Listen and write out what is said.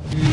Yeah.